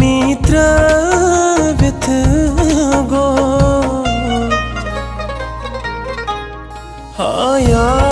मित्रविथ गो। हाया